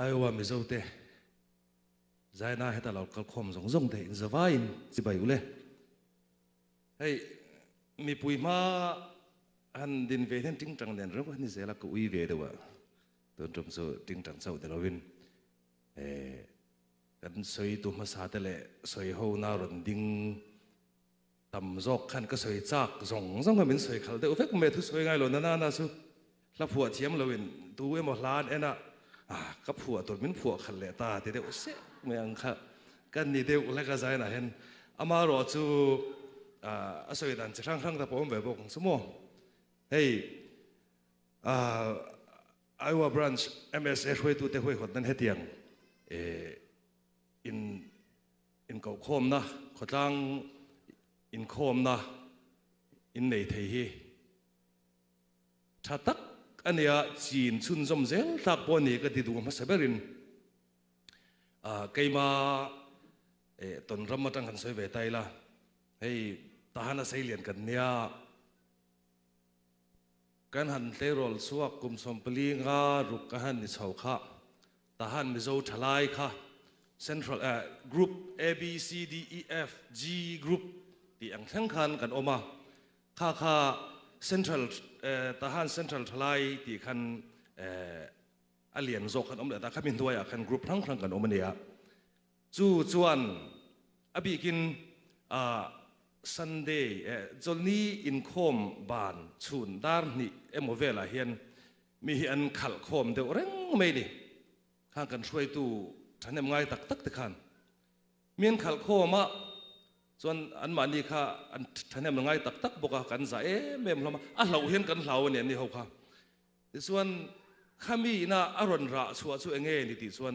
ai wa mi zo te. Zai na heta lau kal khom zong zong te. In zawain chi bai ule hey mi pui ma an din ve den ting tang den ro ni zela ko ui ve de wa. Ton trom so ting tang sau de lo win. Eh kan soi tu ma sa te le. Soi ho na ron ding. Tam zok khan ka soi chak zong zong ka min soi khal de. U vek me thu soi ngai lo na na na su. La phua thiam lo win. Tu we mo hlan ena อาก็ผัวตัวมินผัวขันเลตาเดี๋ยวเสกเมืองค่ะกันนี่เดี๋ยวแล้วก็ใจนะเห็นอามารอจูอ่าสวยดันจะครั้งครั้งแต่ผมแบบบอกสมมติเฮ้ยอ่า Iowa branch MSH ไว้ตัวเตะว้คนนั้นเฮตียงเอออินอินเก่าคมนะขดจ้างอินคมนะอินในเทียชัตัก อันเนี้ยจีนชุนซอมเซลทักปนนี่ก็ติดดูมาเสบรินอ่าใครมาเออตอนรำมาตั้งคันสวยเวทไทยละเฮ้ยทหารเสียเลียนกันเนี่ยกันหันเตโรลสวกกุมสมปลีงารุกกันนิสาวค่ะทหารมิโซทลายค่ะเซนทรัลเอ่อกรุ๊ป A B C D E F G group ที่อังทั้งคันกันออกมาค่าค่ะ central ทหารซ็นทรัลทลายที่ขันอาเลียนโจขันอมเดตาขันมินทัวยาขันกรุ๊ปทั้งครั้งกันอมเนียจู่จวนอบิกินอ่า Sunday จนนี้อินคอมบานชุนดาร์นี่เอ็มโอเวลาเฮียนมีอันขัลคอมเดี๋ยเร่งไม่ดีข้างกันช่วยตู่ท่านยังไงตักตักตะขันมีอันขัลคอมอะ ส่วนอันมานี่ค่ะอันท่านเนี่ยมันง่ายตักตักบอกกันสายเม่มเรามาอะเราเห็นกันเราเนี่ยนี่เขาค่ะส่วนข้ามีน่ะอรมณ์ระชัวชัวเงี้ยนี่ติส่วน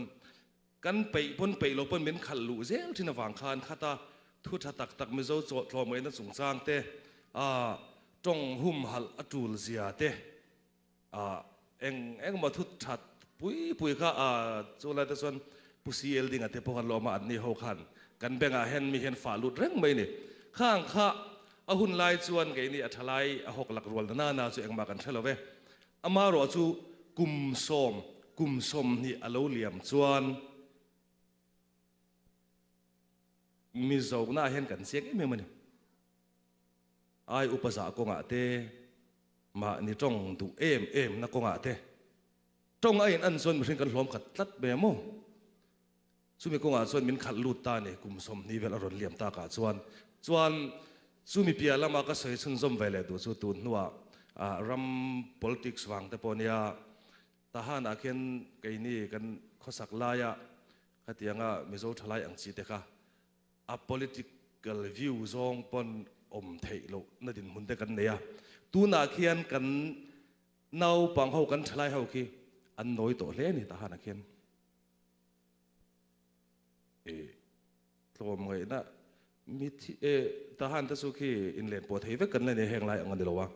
กันไปปนไปเราปนเป็นขันลู่เซลที่นวังคานข้าตาทุตตักตักไม่เจ้าโจทย์เราไม่นั่งสงสารเตอ่าจงหุ่มหัลอจูลเสียเตอ่าเอ็งเอ็งมาทุตชัดปุยปุยข้าอ่าจุลาแต่ส่วน ปุซีเอลดิ้งอะเตพอกันเรามาอันนี้เขาขันกันเบงอาเห็นมีเห็นฝ่าลุดเร่งไม่นี่ยข้างข้าอาหุ่นลายจวนไงนี่อัทลายอาหกหลักรวลนานาจูเองมากันเชลเวอามารจูกุมสมกุมสมนี่อโลเลียมจวนมีโจกน่าเห็นกันเสียงเอ็มมันไออุปสรรคกงอาเตมานี่จงดูเอ็มเอ็มนักกงอาเตจงไอ้อันส่วนมันกันล้อมขัดตัดเบมโมสุมีกงอาส่วนมินขัดลูดตาเนี่ยกุมสมนี่เวลารถเลี่ยมตากาส่วนส่วนสุมีเปียละมาก็สวยสุนสมเวลดูสุตุนนัวอ่ารัม politics วังแต่ปนียทหารอาเคนกันนี่กันข้อสักลายะขัดยังอะมิโซทลายอังจีเตค่ะอะ political view ซองปนอมเทโลนั่นดินหุ่นเตกันเนี่ยตูนาเคียนกันนาวปังเขากันทลายเขาคีอันน้อยตัวเล่นี่ทหารอาเคน ตัวมึงนะมิที่เอทหารทสุขีอินเลนปวดเหวกันเลยเนี่ยแหงไรอันเดียววะ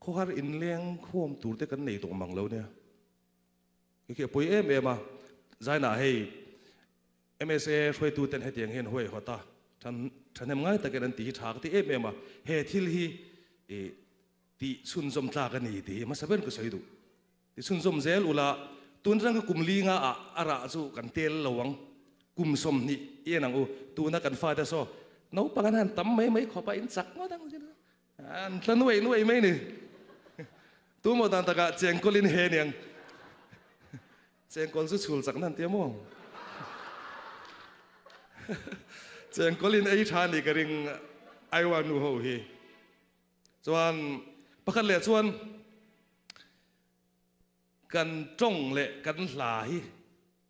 เขาหาอินเลี้ยงข่มตูดเตกันในตรงมังเราเนี่ยคือปุยเอ็มเอ็มอ่ะใจหนาให้เอ็มเอสเอช่วยตูเต็นให้เตียงเห็นห้วยหัวตาฉันฉันทำง่ายแต่กันตีฉากที่เอ็มเอ็มอ่ะเฮทิลฮีเอตีสุนสมตากันนี่ตีมาสับเป็นก็สวยดูตีสุนสมเซลอุลาตุนรังก็กุมลีงาอะอาระสุกันเตลระวัง kum som ni yên ang เอียนังอูตูนักกันฟาดซอนู้ปังนันตั้มไม่ไม่ขอไปอินสักงอตั้งอันทันวยนวยไม่นี่ตูมตันตะกะเจียงกุลินเฮนยังเจียงกุลสุดชุลสักนั่นเตี้ยมองเจียงกุลินไอ้ชานี่กระริงไอวานูโฮฮีส่วนประคันเหลือส่วนกันจงเละกันหลาย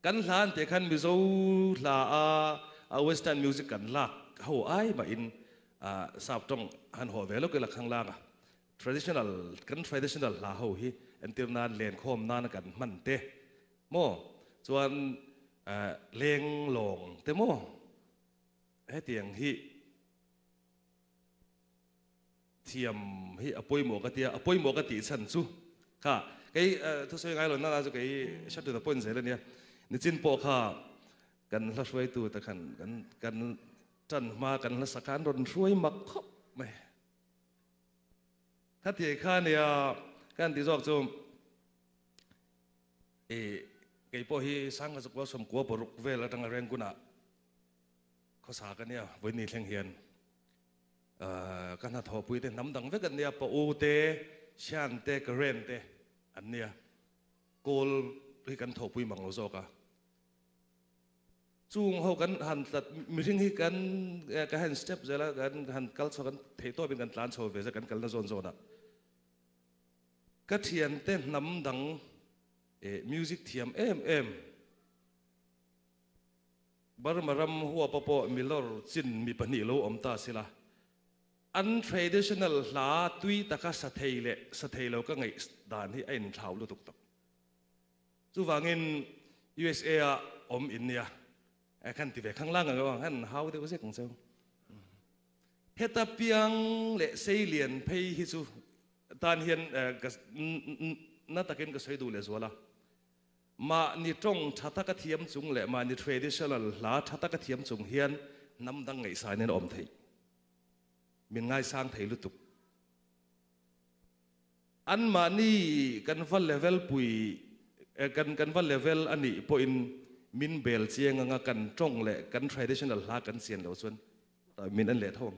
กันหลานแต่ขันมิโซหลาอา a western music kan lak ho ai ma in à, a sap tong han ho velo ke lak khang à? traditional kan traditional la ho hi antir nan len khom nan kan man te mo chuan leng long te mo he tiang hi. Thiam hi apoi mo ka tia apoi mo ka ti san chu kha cái thu soi ngai lo na là cái shut to the point lên nha, ni chin po kha กันละช่วยตัวตะขันกันกันจันมากันละสักการรนช่วยมักคบไหมถ้าที่ข้าเนี่ยกันที่จอกจมเอไก่พ่อฮีสังกัสกว่สมกัวปรุกเวลตั้งแรงกุณะเขาสากันเนี่ยวันนี้เลียงเฮียนกันหัดทอปุยเตน้ำดังเวกันเนี่ยปะอูเตชันเตกเรนเตอันเนี่ยโกลพี่กันทอปุยมังโลโซกะ chung ho kan han tat mi ring hi kan eh, ka han step zela kan han kal so kan thei to bin kan tlan so ve za kan kal na zon zona. Ka thian te nam dang e music thiam em em. Bar maram huwa papo milor chin mi pani lo om ta sila. An traditional la tui taka sa thei le, sa thei lo ka ngai dan hi ein thau lu tuk tuk chu wangin USA om india kan ti ve khang lang ang han how de ko se kong Hết heta piang le sei liền phei hi chu tan hian na takin ka sei du le zuala ma ni tong thata ka thiam chung le ma ni traditional la thata ka thiam chung hian nam dang ngai sai nen om thei min ngai sang thei lutuk an ma ni kan val level pui kan kan val level ani po in มินเบลเจียงงากันจ้องแหละกัน traditional ลากันเสียนเหล่าส่วนแต่มินอันเหล่าทอง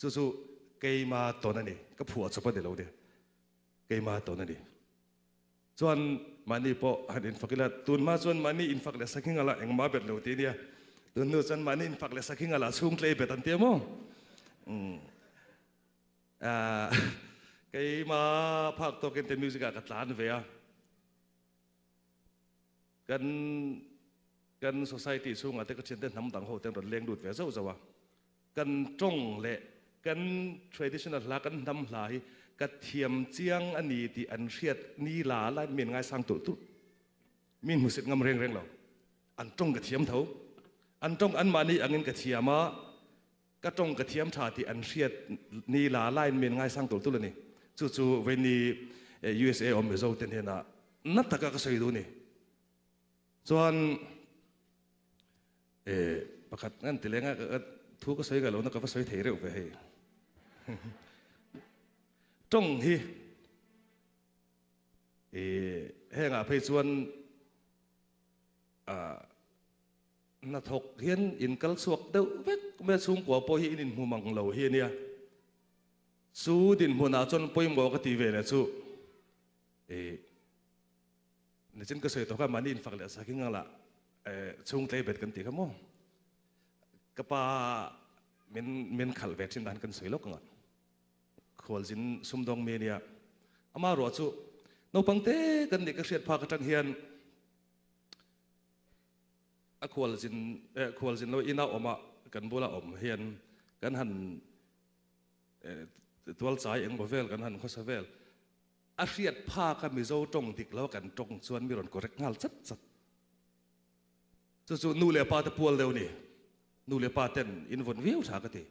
จู่ๆเกยมาตัวนั่นเองก็ผัวสุภาพเดี๋ยวเดียวเกยมาตัวนั่นเองส่วนมันนี่พอหันอินฟักละตุนมาส่วนมันนี่อินฟักละสักหิงอะไรเองมาเบ็ดเหล่าตีเนี่ยตุนนู้นส่วนมันนี่อินฟักละสักหิงอะไรสุ่มเลยเบ็ดตันเตี้ยมั้งอืมอ่าเกยมาพักตัวกันเต็มมิวสิกกับหลานเวีย fakle saking ala eng ma bet lo ti dia tun nu chuan mani in fakle saking ala chung tlei bet an te mo à cái mà phát to cái tên music cả tlan về à gần gần society chung à cái chuyện tên nắm đằng hồ tên rồi lên đụt về dâu dâu à gần trong lệ gần traditional là gần nắm lại cái thiềm chiang anh đi thì anh siết ni lá lại miền ngay sang tụt tụt miền music ngâm reng reng lâu anh trong cái thiềm thấu anh trong anh mà ni anh cái thiềm mà cái trong cái thiềm thà thì anh siết ni lá lại miền ngay sang tụt tụt lên nè chú chú về ni USA ông bây giờ tên hiện à nát tất cả cái sợi đồ nè ส่วน ส่วนเออประคัดงั้นติเลงอะทุกก็สวยกันแล้วนักก็สวยเทเร็วไปให้จงฮีเออแห่งอะไปส่วนอ่านัทกเฮียนอินกัลสวกเดวเวกเมื่อสูงกว่าพอฮีอินหูมังเหลาเฮียเนี่ยสู้ดินหัวหน้าจนปอยหมอ นี่ฉันก็สวยตัวก็มันอินฟังเลยสักกิ่งละช่วงเที่ยงเบ็ดกันตีครัมั้งก็ป้าเมนเมนขัลเวทินดันกันสวยลูกงันขวัญจินสมดองเมียนี่อามารัวชูนปังเตะกันนี่ก็เสียดพากระทังเฮียนขวัญจินเอขวัญจินเราอินาออกมากันบุระอมเฮียนกันหันตัวสายเองบ่เวลกันหันข้อสเวล าเรียดผ้าก็มีโซ่ตรงติกแล้วกันตรงส่วนมีรอนก็เร็กงาจัดจัดจู่ๆนูเลปาตะพัวเร็วนี่นูเลปาเต้นอินวนวิวชากติ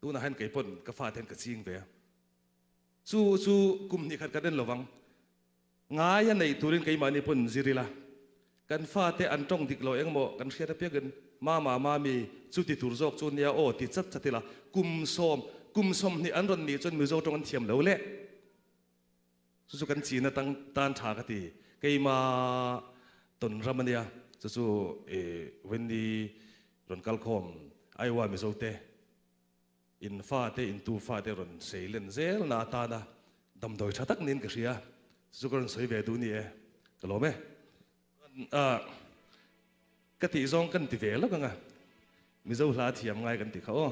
ตัวนั้นไก่ปนกาฟาเต้นกับซิงเวียจู่จู่กุมนี่ขัดกันเดินระวังงายันในตัวเรื่องไก่มานี่ปนซิริละกันฟาเตอันตรงติกเราเองโมกันเชียร์เพียกันมามามามีจุดติดตัวจอกจุนยาโอติดจัดจัดติละกุมโสมกุมสมนี่อันรอนนี่จนมือโจตรงกันเทียมเหลวเละ su su kan chi na tăng tan tha ka ti ke ma ton ramania su su e wen ni ron kal khom ai qua mi zo in fa te in tu fa te run sei lên zel na ta na dam doi tha tak nin ka ria su kan soi ve du ni e ka lo me a ka ti zong kan ti ve lo ka nga mi zo hla thiam ngai kan ti kha o